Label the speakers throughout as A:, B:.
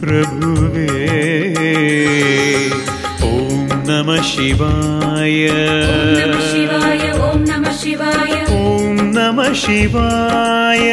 A: प्रभुवे। ॐ नमः शिवाय।
B: ॐ नमः शिवाय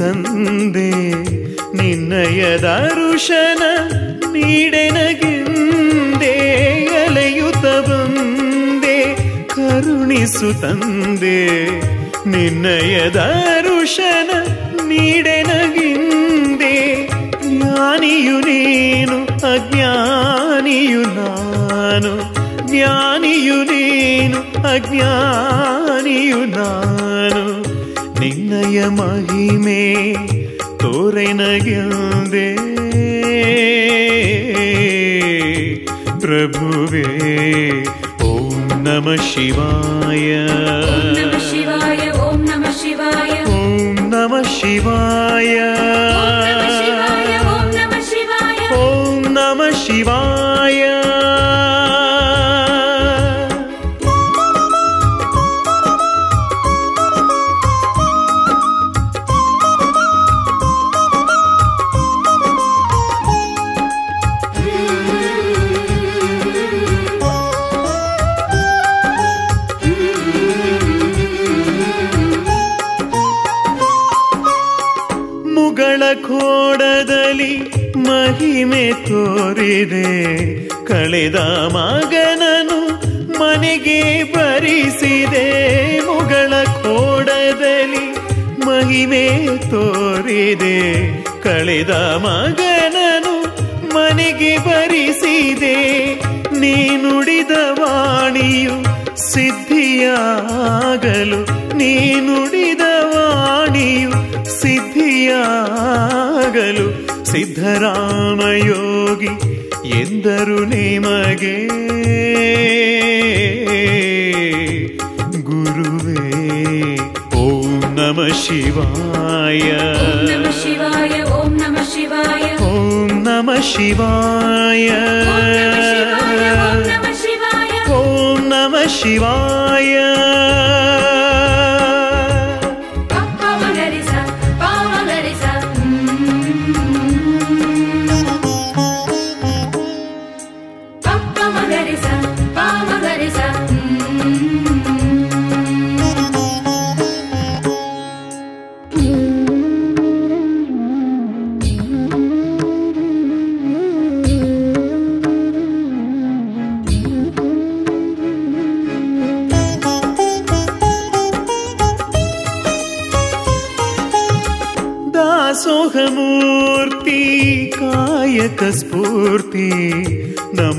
B: ತಂದೆ ನಿನ್ನಯ ದರುಶನ ನೀಡೆನಗೆಂದೆ ಅಲೆಯುತ ಬಂದೆ. ಕರುಣಿಸು ತಂದೆ ನಿನ್ನಯ ದರುಶನ ನೀಡೆನಗಿಂದೆ. ಜ್ಞಾನಿಯು ನೀನು, ಅಜ್ಞಾನಿಯು ನಾನು. ಜ್ಞಾನಿಯು ನೀನು, ಅಜ್ಞಾನಿಯು ನಾನು. ನಿನ್ನಯ ಮಹಿಮೆ ತೋರೆನಗೆಂದೆ ಪ್ರಭುವೇ ಓಂ ನಮ ಶಿವಾಯ
A: ನಮ ಶಿವಾಯ ಓಂ ನಮ ಶಿವಾಯ
B: ಓಂ ನಮ ಶಿವಾಯ ಕಳೆದ ಮಗನನು ಮನೆಗೆ ಬರಿಸಿದೆ ಮುಗಳ ಕೋಡದಲ್ಲಿ ಮಹಿಮೆ ತೋರಿದೆ. ಕಳೆದ ಮಗನನು ಮನೆಗೆ ಬರಿಸಿದೆ ನೀನುಡಿದ ವಾಣಿಯು ಸಿದ್ಧಿಯಾಗಲು ನೀ ನುಡಿದ ವಾಣಿಯು ಸಿದ್ಧಿಯಾಗಲು ಸಿದ್ಧರಾಮಯೋಗಿ ಎಂದರು ನಿಮಗೆ ಗುರುವೇ ಓಂ ನಮ ಶಿವಾಯ
A: ನಮ ಶಿವಾಯ ಓಂ ನಮ ಶಿವಾಯ
B: ಓಂ ನಮ ಶಿವಾಯ
A: ಓಂ ನಮ ಶಿವಾಯ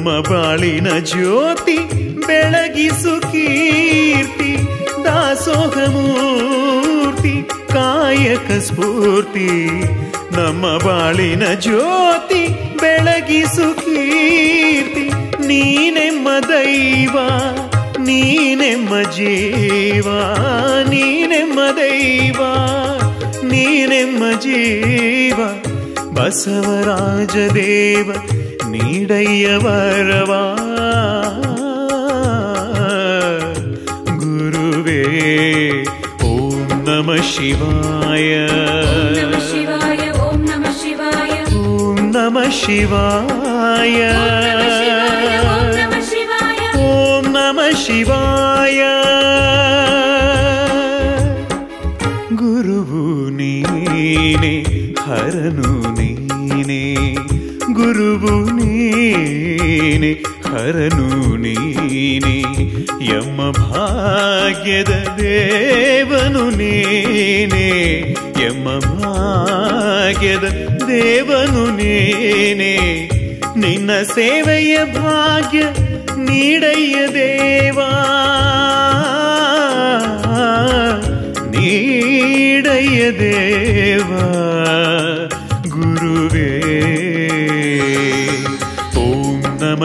B: ನಮ್ಮ ಬಾಳಿನ ಜ್ಯೋತಿ ಬೆಳಗಿಸು ಕೀರ್ತಿ ದಾಸೋಹಮೂರ್ತಿ, ಕಾಯಕ ಸ್ಫೂರ್ತಿ. ನಮ್ಮ ಬಾಳಿನ ಜ್ಯೋತಿ ಬೆಳಗಿಸು ಕೀರ್ತಿ ನೀನೆಮ್ಮ ದೈವ, ನೀನೆಮ್ಮ ಜೀವ, ನೀನೆಮ್ಮ ದೈವ, ನೀನೆಮ್ಮ ಜೀವ. ಬಸವರಾಜ ದೇವ ನೀಡಯ್ಯ ವರವಾ ಗುರುವೇ ಓಂ ನಮ ಶಿವಾಯ
A: ನಮ ಶಿವಾಯ ಓಂ ನಮ ಶಿವಾಯ
B: ಓಂ ನಮ ಶಿವಾಯ
A: ಓಂ ನಮ ಶಿವಾಯ
B: ಓಂ ನಮ ಶಿವಾಯ ಗುರುವು ನೀನೆ, ಹರನು ನೀನೆ, ಯಮ ಭಾಗ್ಯದ ದೇವನು ನೀನೆ ಎಮ್ಮ ಭಾಗ್ಯದ ದೇವನು ನೀನೆ. ನಿನ್ನ ಸೇವೆಯ ಭಾಗ್ಯ ನೀಡಯ್ಯ ದೇವಾ.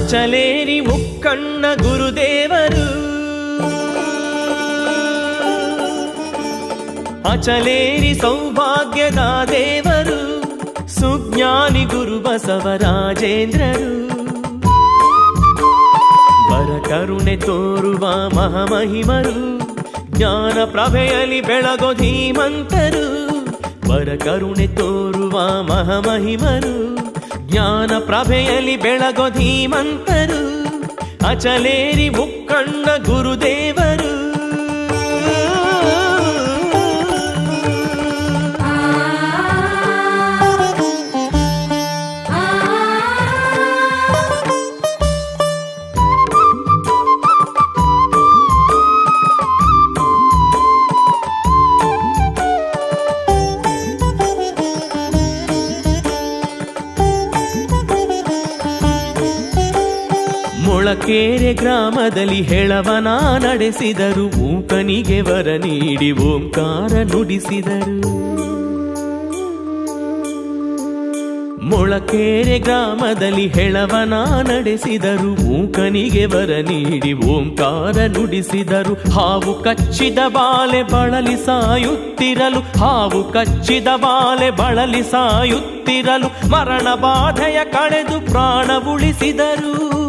C: ಅಚಲೇರಿ ಮುಕ್ಕಣ್ಣ ಗುರುದೇವರು ಅಚಲೇರಿ ಸೌಭಾಗ್ಯದ ದೇವರು ಸುಜ್ಞಾನಿ ಗುರು ಬಸವರಾಜೇಂದ್ರರು ವರ ಕರುಣೆ ತೋರುವ ಮಹಾಮಹಿಮರು ಜ್ಞಾನ ಪ್ರಭೆಯಲ್ಲಿ ಬೆಳಗೋ ಧೀಮಂತರು ವರ ಕರುಣೆ ತೋರುವ ಮಹಾಮಹಿಮರು ಜ್ಞಾನ ಪ್ರಭೆಯಲ್ಲಿ ಬೆಳಗೋ ಧೀಮಂತರು ಅಚಲೇರಿ ಮುಕ್ಕಣ್ಣ ಗುರುದೇವರು ಮೊಳಕೇರೆ ಗ್ರಾಮದಲ್ಲಿ ಹೆಳವನ ನಡೆಸಿದರು. ಮೂಕನಿಗೆ ವರ ನೀಡಿ ಓಂಕಾರ ನುಡಿಸಿದರು. ಮೊಳಕೇರೆ ಗ್ರಾಮದಲ್ಲಿ ಹೆಳವನ ನಡೆಸಿದರು. ಮೂಕನಿಗೆ ವರ ನೀಡಿ ಓಂಕಾರ ನುಡಿಸಿದರು. ಹಾವು ಕಚ್ಚಿದ ಬಾಲೆ ಬಳಲಿ ಸಾಯುತ್ತಿರಲು. ಹಾವು ಕಚ್ಚಿದ ಬಾಲೆ ಬಳಲಿ ಸಾಯುತ್ತಿರಲು. ಮರಣ ಬಾಧೆಯ ಕಳೆದು ಪ್ರಾಣ ಉಳಿಸಿದರು.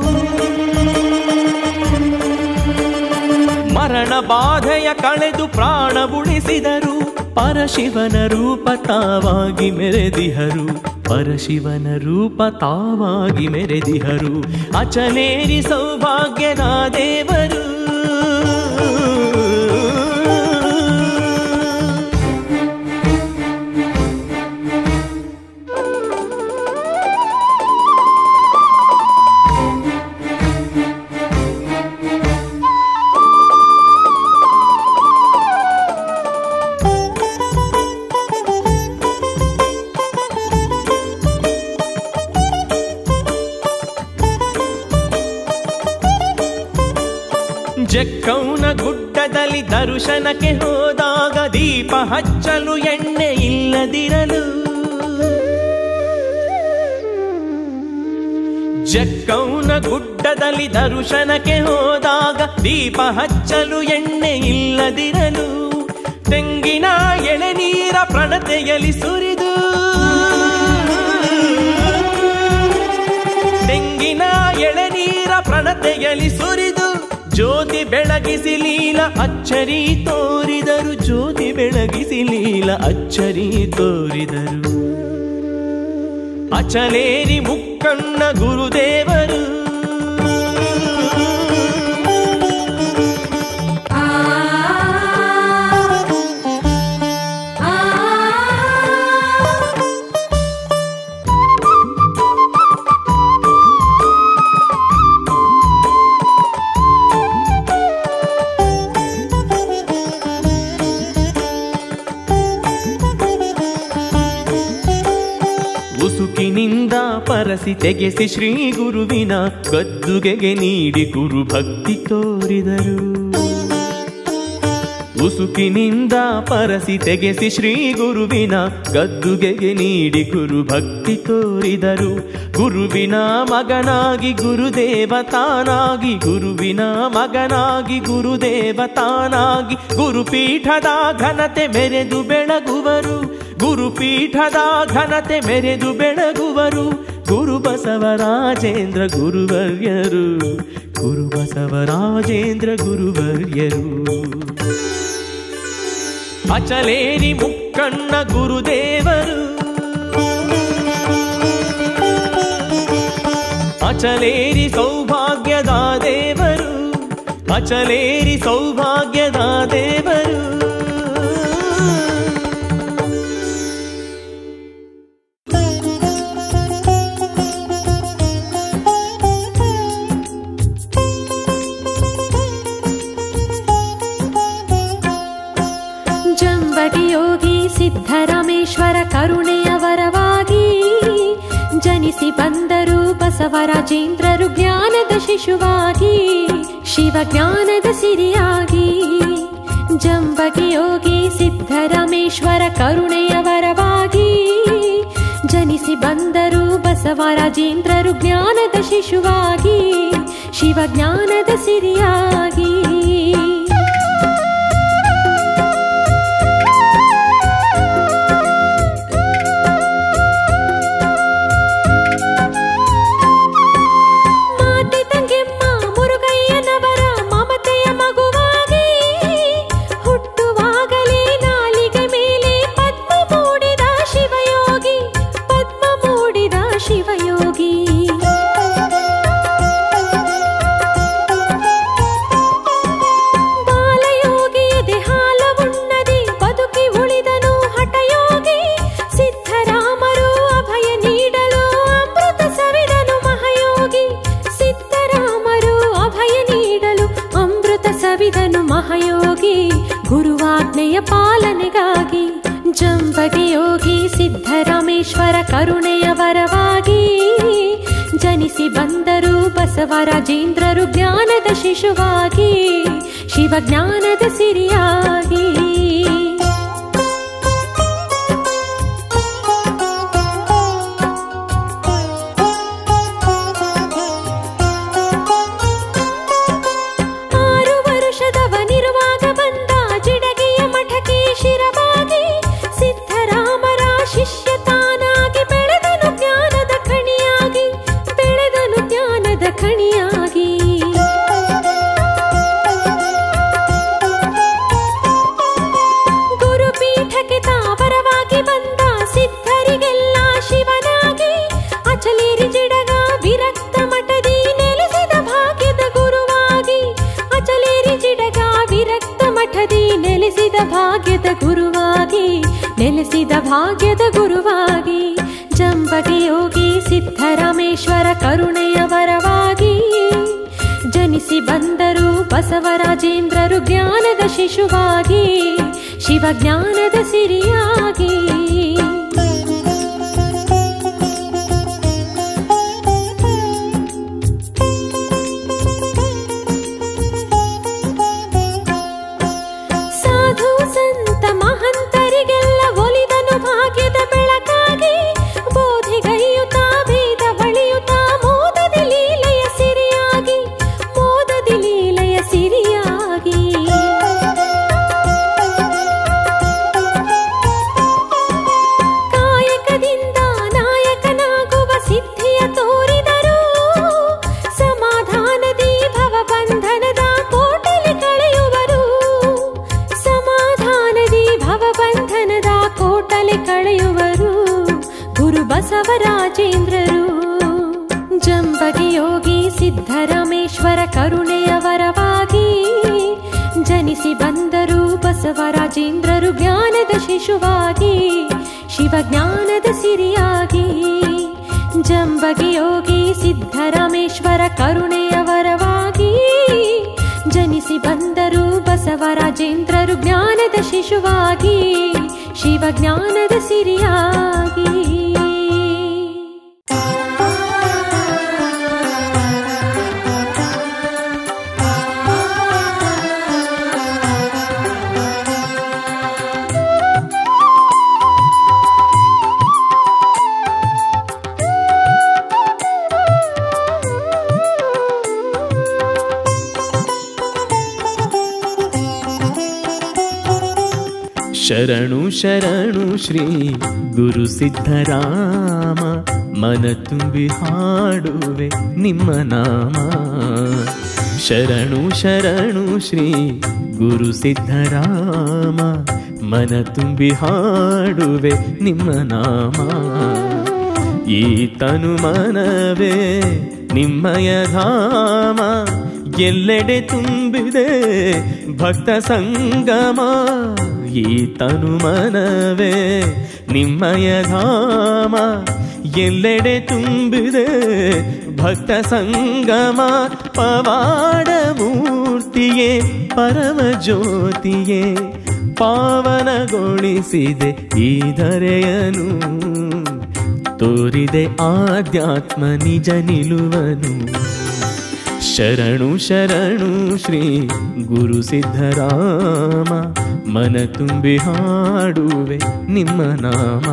C: ಮರಣ ಬಾಧೆಯ ಕಳೆದು ಪ್ರಾಣ ಉಳಿಸಿದರು. ಪರಶಿವನ ರೂಪ ತಾವಾಗಿ ಮೆರೆದಿಹರು. ಪರಶಿವನ ರೂಪ ತಾವಾಗಿ ಮೆರೆದಿಹರು. ಅಚಲೇರಿ ಸೌಭಾಗ್ಯದ ದೇವರು ದರ್ಶನಕ್ಕೆ ಹೋದಾಗ ದೀಪ ಹಚ್ಚಲು ಎಣ್ಣೆ ಇಲ್ಲದಿರಲು. ಜಕ್ಕೌನ ಗುಡ್ಡದಲ್ಲಿ ದರ್ಶನಕ್ಕೆ ಹೋದಾಗ ದೀಪ ಹಚ್ಚಲು ಎಣ್ಣೆ ಇಲ್ಲದಿರಲು. ತೆಂಗಿನ ಎಳೆನೀರ ಪ್ರಣತೆಯಲ್ಲಿ ಸುರಿದು. ತೆಂಗಿನ ಎಳೆನೀರ ಪ್ರಣತೆಯಲ್ಲಿ ಸುರಿದು. ಜ್ಯೋತಿ ಬೆಳಗಿಸಿ ಲೀಲ ಅಚ್ಚರಿ ತೋರಿದರು. ಜ್ಯೋತಿ ಬೆಳಗಿಸಿ ಲೀಲ ಅಚ್ಚರಿ ತೋರಿದರು. ಅಚಲೇರಿ ಮುಕ್ಕಣ್ಣ ಗುರುದೇವರು. ಪರಸಿ ತೆಗೆಸಿ ಶ್ರೀ ಗುರುವಿನ ಗದ್ದುಗೆಗೆ ನೀಡಿ ಗುರು ಭಕ್ತಿ ತೋರಿದರು. ಉಸುಕಿನಿಂದ ಪರಸಿ ತೆಗೆಸಿ ಶ್ರೀ ಗುರುವಿನ ಗದ್ದುಗೆಗೆ ನೀಡಿ ಗುರು ಭಕ್ತಿ ತೋರಿದರು. ಗುರುವಿನ ಮಗನಾಗಿ ಗುರುದೇವ ತಾನಾಗಿ, ಗುರುವಿನ ಮಗನಾಗಿ ಗುರುದೇವ ತಾನಾಗಿ ಗುರುಪೀಠದ ಘನತೆ ಮೆರೆದು ಬೆಳಗುವರು. ಗುರುಪೀಠದ ಘನತೆ ಮೆರೆದು ಬೆಳಗುವರು. ಗುರು ಬಸವರಾಜೇಂದ್ರ ಗುರುವರ್ಯರು ಗುರು ಬಸವರಾಜೇಂದ್ರ ಗುರುವರ್ಯರು ಅಚಲೇರಿ ಮುಕ್ಕಣ್ಣ ಗುರುದೇವರು ಅಚಲೇರಿ ಸೌಭಾಗ್ಯದ ದೇವರು ಅಚಲೇರಿ ಸೌಭಾಗ್ಯದ ದೇವರು
D: ಕರುಣೆಯ ವರವಾಗಿ ಜನಿಸಿ ಬಂದರು ಬಸವರಾಜೇಂದ್ರರು ಜ್ಞಾನದ ಶಿಶುವಾಗಿ ಶಿವ ಜ್ಞಾನದ ಸಿರಿಯಾಗಿ. ಜಂಬಗಿ ಯೋಗಿ ಸಿದ್ಧರಮೇಶ್ವರ ಕರುಣೆಯ ವರವಾಗಿ ಜನಿಸಿ ಬಂದರು ಬಸವರಾಜೇಂದ್ರರು ಜ್ಞಾನದ ಶಿಶುವಾಗಿ ಶಿವ ಜ್ಞಾನದ ಸಿರಿಯಾಗಿ. ಜ್ಞಾನದ ಶಿಶುವಾಗಿ ಬಸವರಾಜೇಂದ್ರರು ಜ್ಞಾನದ ಶಿಶುವಾಗಿ ಶಿವ ಜ್ಞಾನದ ಸಿರಿಯಾಗಿ ಕಳೆಯುವರು. ಗುರು ಬಸವರಾಜೇಂದ್ರರು. ಜಂಬಗಿ ಯೋಗಿ ಸಿದ್ಧರಾಮೇಶ್ವರ ಕರುಣೆಯವರವಾಗಿ ಜನಿಸಿ ಬಂದರು ಬಸವರಾಜೇಂದ್ರರು ಜ್ಞಾನದ ಶಿಶುವಾಗಿ. ಶಿವಜ್ಞಾನದ ಸಿರಿಯಾಗಿ. ಜಂಬಗಿ ಯೋಗಿ ಸಿದ್ಧರಾಮೇಶ್ವರ ಕರುಣೆಯವರವಾಗಿ ಜನಿಸಿ ಬಂದರು ಬಸವರಾಜೇಂದ್ರರು ಜ್ಞಾನದ ಶಿಶುವಾಗಿ. ಶಿವ ಜ್ಞಾನದ ಸಿರಿಯಾಗಿ
C: ಶರಣು ಶ್ರೀ ಗುರು ಸಿದ್ಧರಾಮ, ಮನ ತುಂಬಿ ಹಾಡುವೆ ನಿಮ್ಮ ನಾಮ. ಶರಣು ಶರಣು ಶ್ರೀ ಗುರು ಸಿದ್ಧರಾಮ, ಮನ ತುಂಬಿ ಹಾಡುವೆ ನಿಮ್ಮ ನಾಮ. ಈ ತನು ಮನವೇ ನಿಮ್ಮಯ ಧಾಮ, ಎಲ್ಲೆಡೆ ತುಂಬಿದೆ ಭಕ್ತ ಸಂಗಮ. ಈ ತನು ಮನವೇ ನಿಮ್ಮಯ ಧಾಮ, ಎಲ್ಲೆಡೆ ತುಂಬಿದೆ ಭಕ್ತ ಸಂಗಮ, ಪವಾಡ ಮೂರ್ತಿಯೇ, ಪರಮ ಜ್ಯೋತಿಯೇ, ಪಾವನಗೊಳಿಸಿದೆ ಈ ಧರೆಯನು. ತೋರಿದೆ ಆಧ್ಯಾತ್ಮ ನಿಜ ನಿಲುವನು. ಶರಣು ಶರಣು ಶ್ರೀ ಗುರು ಸಿದ್ಧರಾಮ. ಮನ ತುಂಬಿ ಹಾಡುವೆ ನಿಮ್ಮ ನಾಮ.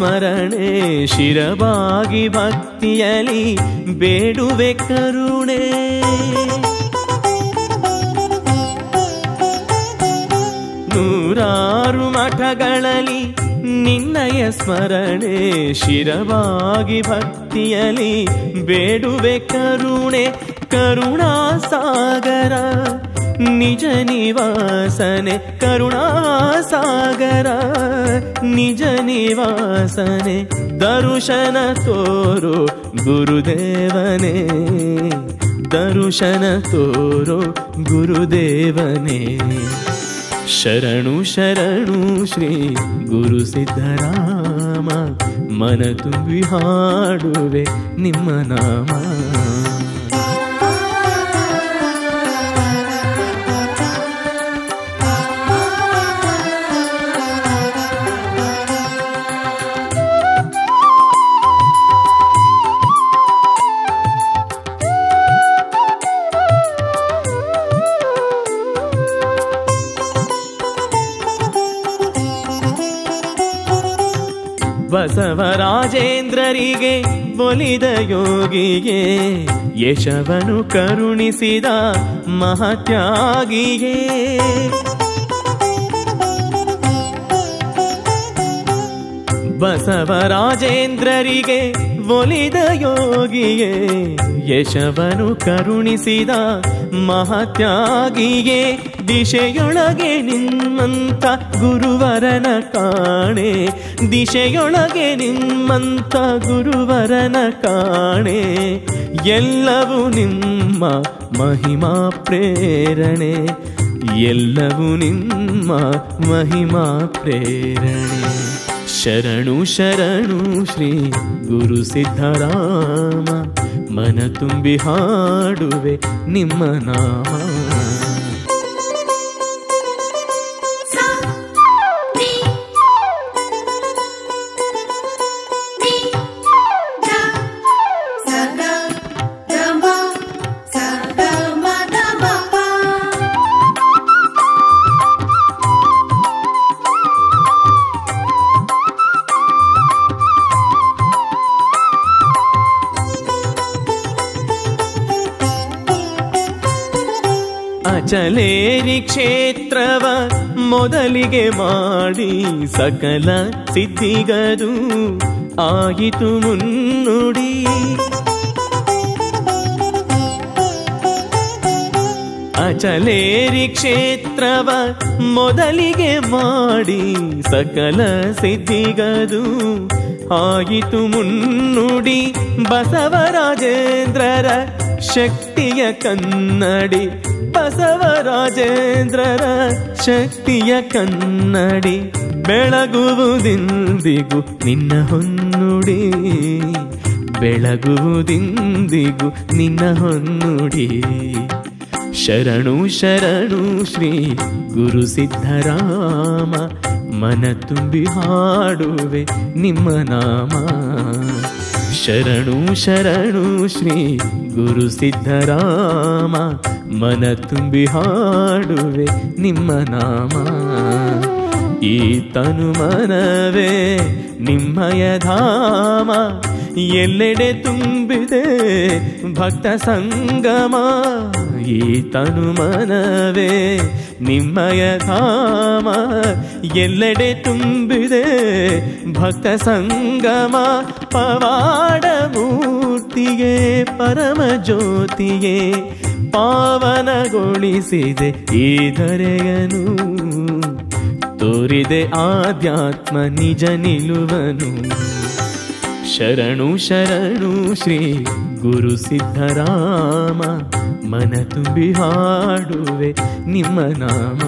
C: ಸ್ಮರಣೆ ಶಿರವಾಗಿ ಭಕ್ತಿಯಲಿ ಬೇಡುವೆ ಕರುಣೆ. ನೂರಾರು ಮಠಗಳಲ್ಲಿ ನಿನ್ನಯ ಸ್ಮರಣೆ ಶಿರವಾಗಿ ಭಕ್ತಿಯಲಿ ಬೇಡುವೆ ಕರುಣೆ. ಕರುಣಾ ಸಾಗರ ನಿಜ ನಿವಾಸನೆ ಕರುಣಾಸಾಗರ, ನಿಜ ನಿವಾಸನೆ ದರುಶನ ತೋರು ಗುರುದೇವನೇ, ದರುಶನ ತೋರು ಗುರುದೇವನೇ. ಶರಣು ಶರಣು ಶ್ರೀ ಗುರು ಸಿದ್ಧರಾಮ ಮನ ತುಂಬಿ ಹಾಡುವೆ ನಿಮ್ಮ ನಾಮ. ಬಸವರಾಜೇಂದ್ರರಿಗೆ ಒಲಿದ ಯೋಗಿಗೆ ಯಶವನು ಕರುಣಿಸಿದ ಮಹತ್ಯಾಗಿಯೇ. ಬಸವರಾಜೇಂದ್ರರಿಗೆ ಒಲಿದ ಯೋಗಿಯೇ, ಯಶವನು ಕರುಣಿಸಿದ ಮಹತ್ಯಾಗಿಯೇ, ದಿಶೆಯೊಳಗೆ ನಿಮ್ಮಂತ ಗುರುವರನ ಕಾಣೆ, ದಿಶೆಯೊಳಗೆ ನಿಮ್ಮಂತ ಗುರುವರನ ಕಾಣೆ, ಎಲ್ಲವೂ ನಿಮ್ಮ ಮಹಿಮಾ ಪ್ರೇರಣೆ, ಎಲ್ಲವೂ ನಿಮ್ಮ ಮಹಿಮಾ ಪ್ರೇರಣೆ. ಶರಣು ಶರಣು ಶ್ರೀ ಗುರು ಸಿದ್ಧರಾಮ. ಮನ ತುಂಬಿ ಹಾಡುವೆ ನಿಮ್ಮ ನಾಮ. ಅಚಲೇರಿ ಕ್ಷೇತ್ರವ ಮೊದಲಿಗೆ ಮಾಡಿ ಸಕಲ ಸಿದ್ಧಿಗದು ಆಯಿತು ಮುನ್ನುಡಿ. ಅಚಲೇರಿ ಕ್ಷೇತ್ರವ ಮೊದಲಿಗೆ ಮಾಡಿ ಸಕಲ ಸಿದ್ಧಿಗದು ಆಯಿತು ಮುನ್ನುಡಿ. ಬಸವರಾಜೇಂದ್ರರ ಶಕ್ತಿಯ ಕನ್ನಡಿ ಬಸವರಾಜೇಂದ್ರರ ಶಕ್ತಿಯ ಕನ್ನಡಿ ಬೆಳಗುವುದಿಂದಿಗೂ ನಿನ್ನ ಹೊನ್ನುಡಿ. ಬೆಳಗುವುದಿಂದಿಗೂ ನಿನ್ನ ಹೊನ್ನುಡಿ.
D: ಶರಣು ಶರಣು ಶ್ರೀ ಗುರು ಸಿದ್ಧರಾಮ, ಮನ ತುಂಬಿ ಹಾಡುವೆ ನಿಮ್ಮ ನಾಮ. ಶರಣು ಶರಣು ಶ್ರೀ ಗುರು ಸಿದ್ಧರಾಮ, ಮನ ತುಂಬಿ ಹಾಡುವೆ ನಿಮ್ಮ ನಾಮ. ಈ ತನು ಮನವೇ ನಿಮ್ಮಯ ಧಾಮ. ಎಲ್ಲೆಡೆ ತುಂಬಿದೆ ಭಕ್ತ ಸಂಗಮ ಈ ತನುಮನವೇ ನಿಮ್ಮಯ ಧಾಮ. ಎಲ್ಲೆಡೆ ತುಂಬಿದೆ ಭಕ್ತ ಸಂಗಮ, ಪವಾಡ ಮೂರ್ತಿಗೆ ಪರಮ ಜ್ಯೋತಿಗೆ ಪಾವನಗೊಳಿಸಿದೆ ಈ ಧರೆಯನು, ತೋರಿದೆ ಆಧ್ಯಾತ್ಮ ನಿಜ ನಿಲುವನು. ಶರಣು ಶರಣು ಶ್ರೀ ಗುರು ಸಿದ್ಧರಾಮ ಮನ ತುಂಬಿ ಹಾಡುವೆ ನಿಮ್ಮ ನಾಮ.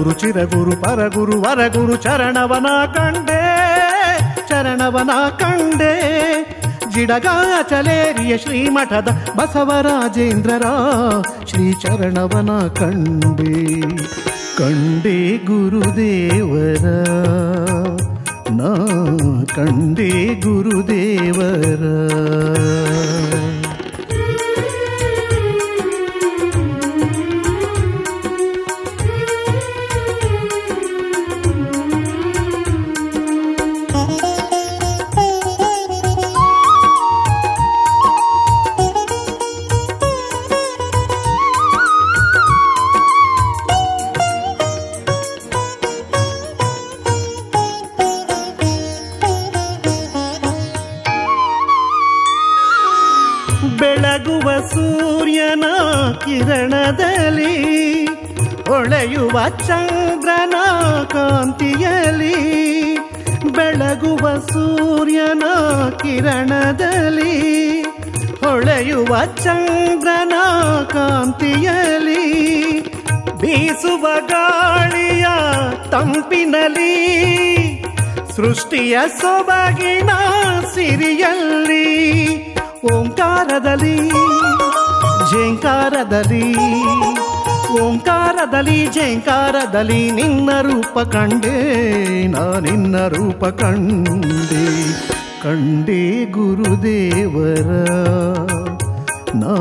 E: ಹರಗುರು ಚಿರಗುರು, ಪರಗುರು, ವರಗುರು, ಚರಣವನ ಕಂಡೆ ಚರಣವನ ಕಂಡೆ. ಜಿಡಗಾಚಲೇರಿಯ ಶ್ರೀಮಠದ ಬಸವರಾಜೇಂದ್ರರ ಶ್ರೀ ಚರಣವನ ಕಂಡೆ. ಕಂಡೆ ಗುರುದೇವರ, ನಾ ಕಂಡೆ ಗುರುದೇವರ. ತಂಪಿನಲಿ, ಸೃಷ್ಟಿಯ ಸೊಬಗಿನ ಸಿರಿಯಲ್ಲಿ, ಓಂಕಾರದಲ್ಲಿ, ಜೇಂಕಾರದಲ್ಲಿ ಓಂಕಾರದಲ್ಲಿ, ಜೇಂಕಾರದಲ್ಲಿ ನಿನ್ನ ರೂಪ ಕಂಡೆ, ನಾ ನಿನ್ನ ರೂಪ ಕಂಡೆ. ಕಂಡೆ ಗುರುದೇವರ, ನಾ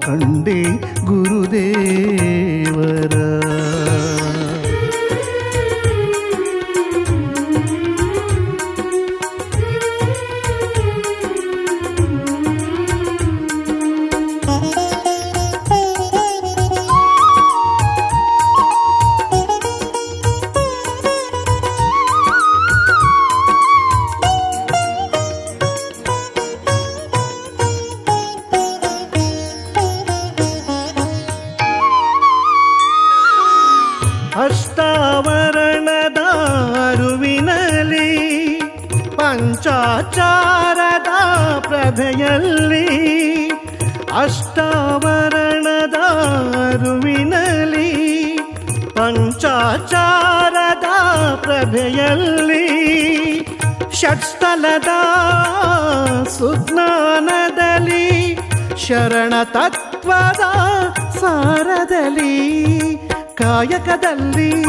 E: ಕಂಡೆ ಗುರುದೇವರ. ಶರಣ ತತ್ವದ ಸಾರದಲ್ಲಿ, ಕಾಯಕದಲ್ಲಿ,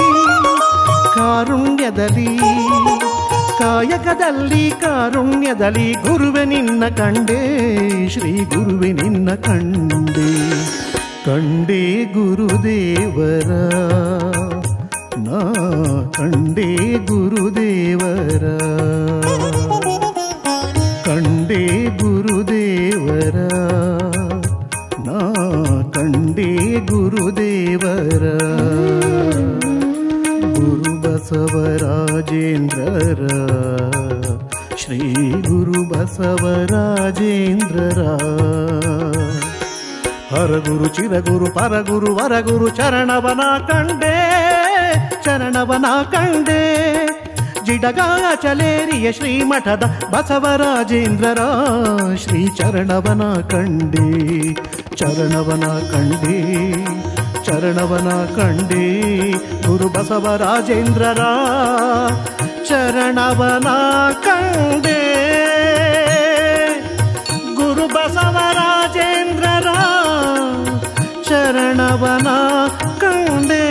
E: ಕಾರುಣ್ಯದಲ್ಲಿ ಕಾಯಕದಲ್ಲಿ, ಕಾರುಣ್ಯದಲ್ಲಿ ಗುರುವೆ ನಿನ್ನ ಕಂಡೆ, ಶ್ರೀ ಗುರುವೆ ನಿನ್ನ ಕಂಡೆ. ಕಂಡೇ ಗುರುದೇವರ, ನಾ ಕಂಡೇ ಗುರುದೇವರ. ಶ್ರೀ ಗುರು ಬಸವರಾಜೇಂದ್ರರ ಹರಗುರು ಚಿರಗುರು ಪರಗುರು ವರಗುರು ಚರಣವನ ಕಂಡೆ ಚರಣವನ ಕಂಡೆ ಜಿಡಗಾಚಲೇರಿಯ ಶ್ರೀಮಠದ ಬಸವರಾಜೇಂದ್ರರ ಶ್ರೀ ಚರಣವನ ಕಂಡೆ ಚರಣವನ ಕಂಡೆ ಚರಣವನ ಕಂಡೆ ಗುರು ಬಸವರಾಜೇಂದ್ರರ ಚರಣವನ ಕಂಡೆ. ಗುರು ಬಸವರಾಜೇಂದ್ರರ ಶರಣವನ ಕಂಡೆ.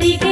D: ಬಸವರಾಜೇಂದ್ರರಿಗೆ